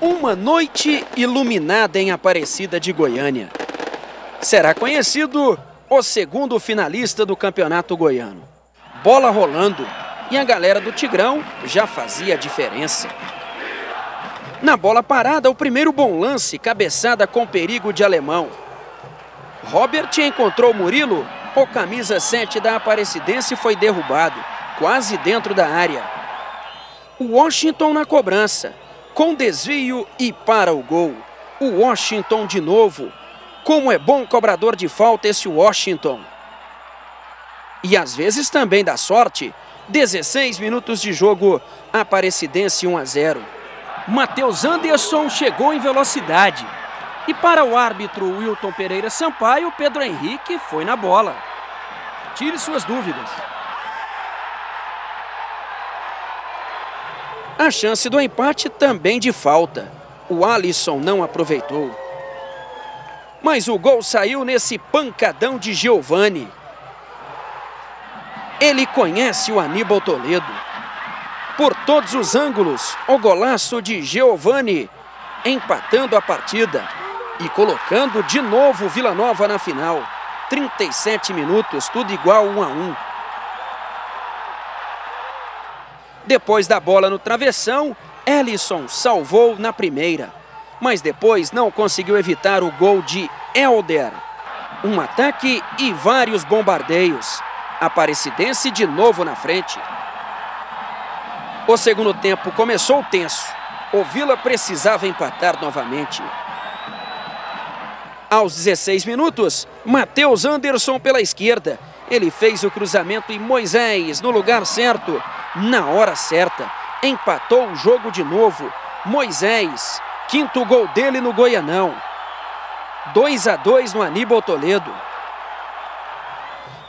Uma noite iluminada em Aparecida de Goiânia. Será conhecido o segundo finalista do Campeonato Goiano. Bola rolando e a galera do Tigrão já fazia a diferença. Na bola parada, o primeiro bom lance, cabeçada com perigo de alemão. Robert encontrou Murilo, o camisa 7 da Aparecidense foi derrubado, quase dentro da área. Washington na cobrança, com desvio e para o gol. O Washington de novo. Como é bom cobrador de falta esse Washington. E às vezes também dá sorte. 16 minutos de jogo, Aparecidense 1 a 0. Matheus Anderson chegou em velocidade. E para o árbitro Wilton Pereira Sampaio, Pedro Henrique foi na bola. Tire suas dúvidas. A chance do empate também de falta. O Alisson não aproveitou. Mas o gol saiu nesse pancadão de Giovani. Ele conhece o Aníbal Toledo. Por todos os ângulos, o golaço de Giovani, empatando a partida e colocando de novo Vila Nova na final. 37 minutos, tudo igual 1 a 1. Depois da bola no travessão, Ellison salvou na primeira, mas depois não conseguiu evitar o gol de Elder. Um ataque e vários bombardeios. Aparecidense de novo na frente. O segundo tempo começou tenso. O Vila precisava empatar novamente. Aos 16 minutos, Matheus Anderson pela esquerda. Ele fez o cruzamento e Moisés no lugar certo na hora certa. Empatou o jogo de novo. Moisés, quinto gol dele no Goianão. 2 a 2 no Aníbal Toledo.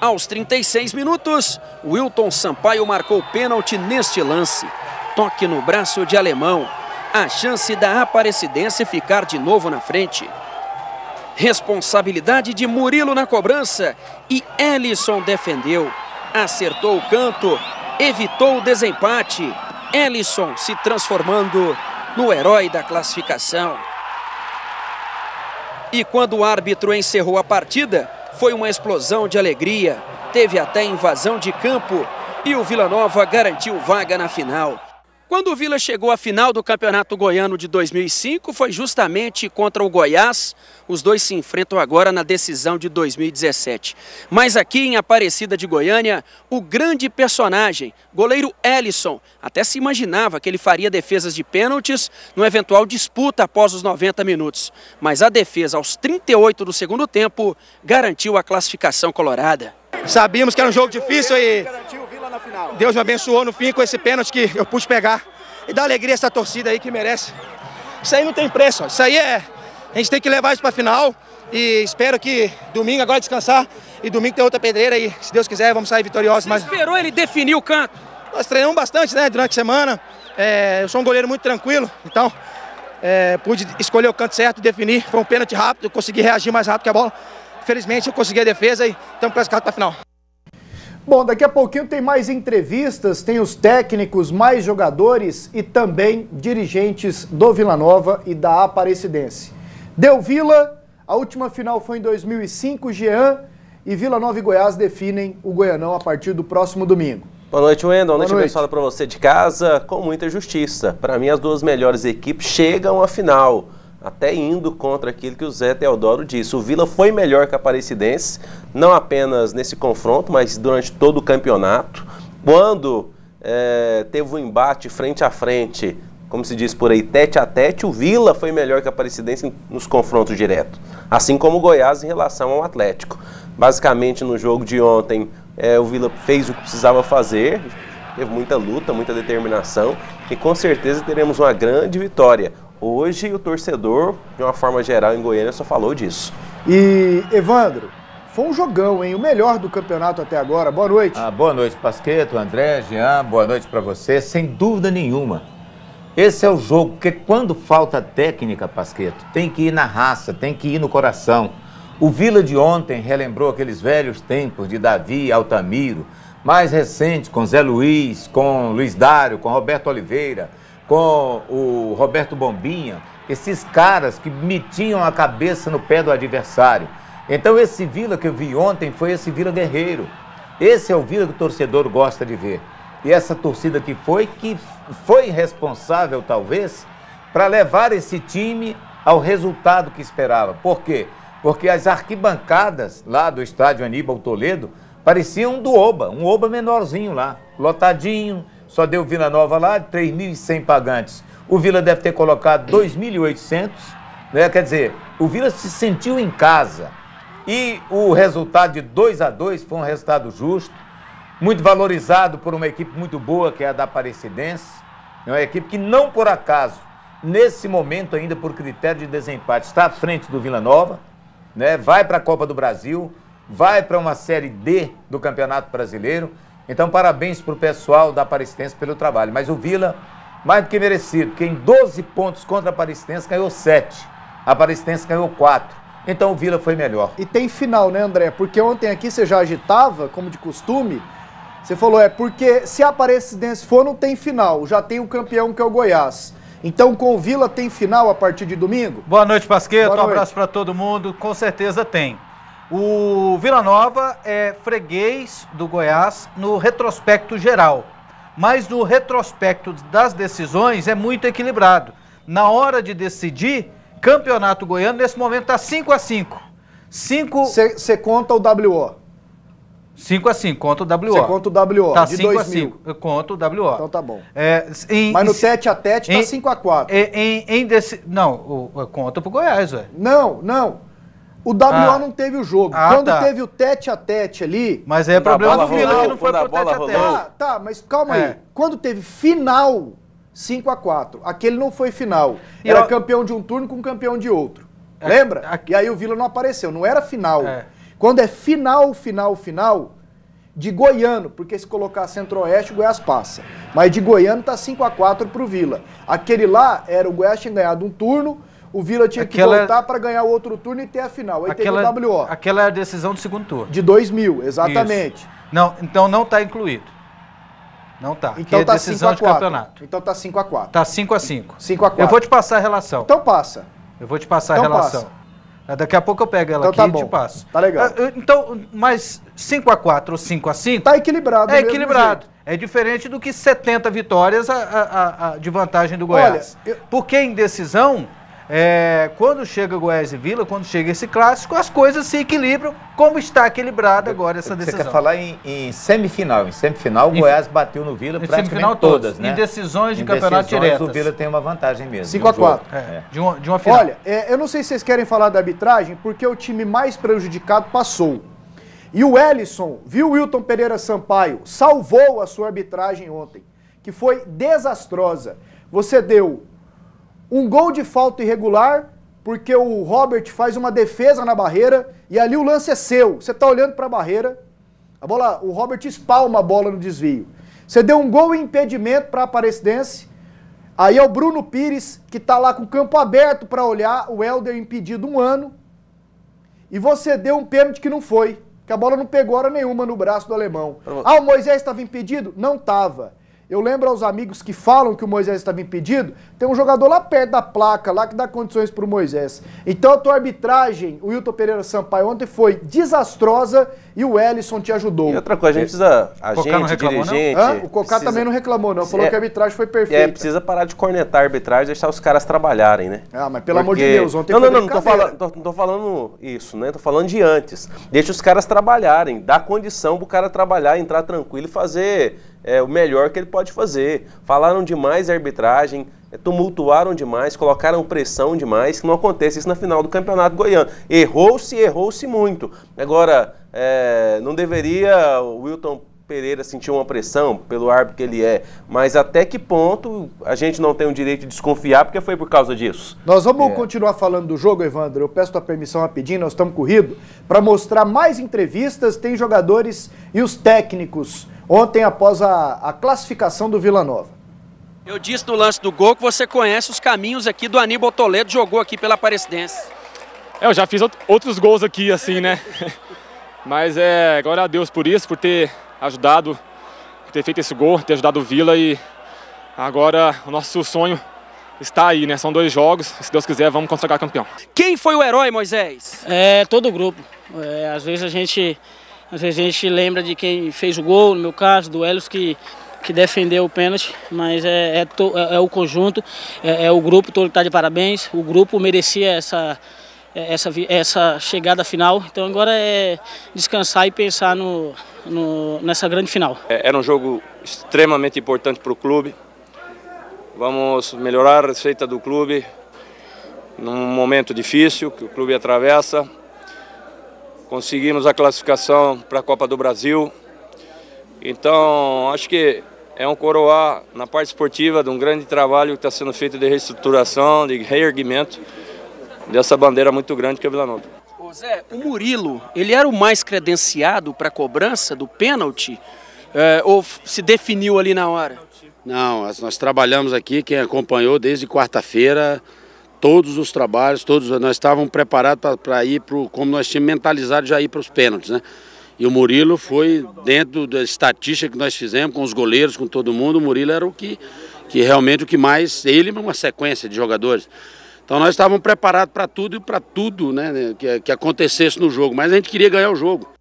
Aos 36 minutos, Wilton Sampaio marcou pênalti neste lance. Toque no braço de alemão. A chance da Aparecidense ficar de novo na frente. Responsabilidade de Murilo na cobrança e Ellison defendeu. Acertou o canto evitou o desempate. Ellison se transformando no herói da classificação. E quando o árbitro encerrou a partida, foi uma explosão de alegria. Teve até invasão de campo e o Vila Nova garantiu vaga na final. Quando o Vila chegou à final do Campeonato Goiano de 2005, foi justamente contra o Goiás. Os dois se enfrentam agora na decisão de 2017. Mas aqui em Aparecida de Goiânia, o grande personagem, goleiro Ellison, até se imaginava que ele faria defesas de pênaltis no eventual disputa após os 90 minutos. Mas a defesa aos 38 do segundo tempo garantiu a classificação colorada. Sabíamos que era um jogo difícil e Deus me abençoou no fim com esse pênalti que eu pude pegar. E dá alegria a essa torcida aí que merece. Isso aí não tem preço, ó. isso aí é... A gente tem que levar isso para a final e espero que domingo agora descansar e domingo tem outra pedreira e se Deus quiser vamos sair vitoriosos. Você mas... esperou ele definir o canto? Nós treinamos bastante né, durante a semana. É, eu sou um goleiro muito tranquilo, então é, pude escolher o canto certo e definir. Foi um pênalti rápido, consegui reagir mais rápido que a bola. Felizmente eu consegui a defesa e estamos classificados para a final. Bom, daqui a pouquinho tem mais entrevistas, tem os técnicos, mais jogadores e também dirigentes do Vila Nova e da Aparecidense. Deu Vila, a última final foi em 2005, Jean e Vila Nova e Goiás definem o Goianão a partir do próximo domingo. Boa noite, Wendel. Boa noite, abençoada para você de casa, com muita justiça. Para mim, as duas melhores equipes chegam à final até indo contra aquilo que o Zé Teodoro disse. O Vila foi melhor que a Aparecidense, não apenas nesse confronto, mas durante todo o campeonato. Quando é, teve um embate frente a frente, como se diz por aí, tete a tete, o Vila foi melhor que a Aparecidense nos confrontos diretos. Assim como o Goiás em relação ao Atlético. Basicamente, no jogo de ontem, é, o Vila fez o que precisava fazer, teve muita luta, muita determinação e com certeza teremos uma grande vitória. Hoje o torcedor, de uma forma geral em Goiânia, só falou disso. E Evandro, foi um jogão, hein? O melhor do campeonato até agora. Boa noite. Ah, boa noite, Pasqueto, André, Jean. Boa noite para você. Sem dúvida nenhuma. Esse é o jogo, porque quando falta técnica, Pasqueto, tem que ir na raça, tem que ir no coração. O Vila de ontem relembrou aqueles velhos tempos de Davi e Altamiro, mais recente com Zé Luiz, com Luiz Dário, com Roberto Oliveira, com o Roberto Bombinha, esses caras que metiam a cabeça no pé do adversário. Então esse Vila que eu vi ontem foi esse Vila guerreiro. Esse é o Vila que o torcedor gosta de ver. E essa torcida que foi, que foi responsável talvez para levar esse time ao resultado que esperava. Por quê? Porque as arquibancadas lá do estádio Aníbal Toledo pareciam do Oba, um Oba menorzinho lá, lotadinho, só deu Vila Nova lá, 3.100 pagantes. O Vila deve ter colocado 2.800, né? quer dizer, o Vila se sentiu em casa. E o resultado de 2 a 2 foi um resultado justo, muito valorizado por uma equipe muito boa, que é a da Aparecidense. É uma equipe que não por acaso, nesse momento ainda por critério de desempate, está à frente do Vila Nova, né? vai para a Copa do Brasil, vai para uma Série D do Campeonato Brasileiro então, parabéns para o pessoal da Aparecidense pelo trabalho. Mas o Vila, mais do que merecido, porque em 12 pontos contra a Aparecidense ganhou 7. A Aparecidense ganhou 4. Então o Vila foi melhor. E tem final, né, André? Porque ontem aqui você já agitava, como de costume. Você falou, é porque se a Aparecidense for, não tem final. Já tem o campeão que é o Goiás. Então, com o Vila tem final a partir de domingo? Boa noite, Pasqueto. Boa noite. Um abraço para todo mundo. Com certeza tem. O Vila Nova é freguês do Goiás no retrospecto geral, mas no retrospecto das decisões é muito equilibrado. Na hora de decidir, campeonato goiano nesse momento está 5 a 5 5 Você conta o WO? 5 a 5 conta o WO. Você conta o WO, tá de 5 a 5 Eu conto o WO. Então tá bom. É, em, Mas no tete a tete tá 5 a 4 Em, em, em deci... Não, o, conta pro Goiás, velho. Não, não. O WO ah. não teve o jogo. Ah, Quando tá. teve o tete a tete ali. Mas é problema do Vila que não foi pro tete a tete. Ah, tá, mas calma é. aí. Quando teve final 5 a 4 aquele não foi final. E era eu... campeão de um turno com campeão de outro. É, Lembra? Aqui... E aí o Vila não apareceu, não era final. É. Quando é final, final, final, de Goiano, porque se colocar Centro-Oeste, o Goiás passa. Mas de Goiano tá 5 a 4 pro Vila. Aquele lá era o Goiás tinha ganhado um turno, o Vila tinha aquela, que voltar para ganhar o outro turno e ter a final. Aí aquela, teve o WO. Aquela é a decisão do segundo turno. De 2000, exatamente. Isso. Não, então não está incluído. Não está. Então é tá 5 a 4. Então tá 5 a 4. Tá 5 a 5. 5 a 4. Eu vou te passar a relação. Então passa. Eu vou te passar então a relação. Passa. Daqui a pouco eu pego ela então, aqui tá e te passo. Tá legal. Ah, então, mas 5 a 4 ou 5 a 5 Tá equilibrado. É equilibrado. É diferente do que 70 vitórias a, a, a, de vantagem do Goiás. Olha, eu... Porque em decisão é, quando chega Goiás e Vila, quando chega esse clássico, as coisas se equilibram, como está equilibrada agora essa decisão. Você quer falar em, em semifinal. Em semifinal, o Goiás bateu no Vila praticamente todas, né? Em decisões de em campeonato direto. o Vila tem uma vantagem mesmo. 5 a 4 é, é. De, uma, de uma final. Olha, é, eu não sei se vocês querem falar da arbitragem, porque o time mais prejudicado passou. E o Ellison, viu o Wilton Pereira Sampaio, salvou a sua arbitragem ontem, que foi desastrosa. Você deu um gol de falta irregular, porque o Robert faz uma defesa na barreira e ali o lance é seu. Você está olhando para a barreira, a bola, o Robert espalma a bola no desvio. Você deu um gol em impedimento para a Aparecidense. Aí é o Bruno Pires, que está lá com o campo aberto para olhar, o Helder impedido um ano. E você deu um pênalti que não foi, que a bola não pegou hora nenhuma no braço do alemão. Ah, o Moisés estava impedido? Não estava. Eu lembro aos amigos que falam que o Moisés estava impedido, tem um jogador lá perto da placa, lá que dá condições para o Moisés. Então a tua arbitragem, o Wilton Pereira Sampaio, ontem foi desastrosa e o Ellison te ajudou. E outra coisa, a gente precisa, a gente, dirigente... Hã? O Cocá precisa... também não reclamou, não. Falou é, que a arbitragem foi perfeita. É, precisa parar de cornetar a arbitragem e deixar os caras trabalharem, né? Ah, mas pelo Porque... amor de Deus, ontem Não, não, não, não tô falando, tô, não tô falando isso, né? Tô falando de antes. Deixa os caras trabalharem, dá condição pro cara trabalhar, entrar tranquilo e fazer é, o melhor que ele pode fazer. Falaram demais a arbitragem, é, tumultuaram demais, colocaram pressão demais, que não aconteça isso na final do Campeonato Goiano. Errou-se, errou-se muito. Agora, é, não deveria o Wilton Pereira sentir uma pressão pelo árbitro que ele é, mas até que ponto a gente não tem o direito de desconfiar porque foi por causa disso? Nós vamos é. continuar falando do jogo, Evandro. Eu peço tua permissão rapidinho, nós estamos corrido para mostrar mais entrevistas, tem jogadores e os técnicos ontem após a, a classificação do Vila Nova. Eu disse no lance do gol que você conhece os caminhos aqui do Aníbal Toledo, jogou aqui pela Aparecidense. É, eu já fiz outros gols aqui, assim, né? Mas é, glória a Deus por isso, por ter ajudado, por ter feito esse gol, ter ajudado o Vila e Agora o nosso sonho está aí, né? São dois jogos, se Deus quiser, vamos consagrar campeão. Quem foi o herói, Moisés? É, todo o grupo. É, às vezes a gente às vezes a gente lembra de quem fez o gol, no meu caso, do Elos que que defendeu o pênalti, mas é, é, to, é, é o conjunto, é, é, o grupo todo que está de parabéns. O grupo merecia essa, essa, essa chegada final, então agora é descansar e pensar no, no nessa grande final. É, era um jogo extremamente importante para o clube. Vamos melhorar a receita do clube num momento difícil que o clube atravessa. Conseguimos a classificação para a Copa do Brasil. Então, acho que é um coroar na parte esportiva de um grande trabalho que está sendo feito de reestruturação, de reerguimento dessa bandeira muito grande que é o Vila Nova. Ô Zé, o Murilo, ele era o mais credenciado para a cobrança do pênalti é, ou se definiu ali na hora? Não, nós trabalhamos aqui, quem acompanhou desde quarta-feira, todos os trabalhos, todos nós estávamos preparados para ir para como nós tínhamos mentalizado já ir para os pênaltis, né? E o Murilo foi dentro da estatística que nós fizemos com os goleiros, com todo mundo, o Murilo era o que, que realmente o que mais, ele uma sequência de jogadores. Então nós estávamos preparados para tudo e para tudo né, que, que acontecesse no jogo, mas a gente queria ganhar o jogo.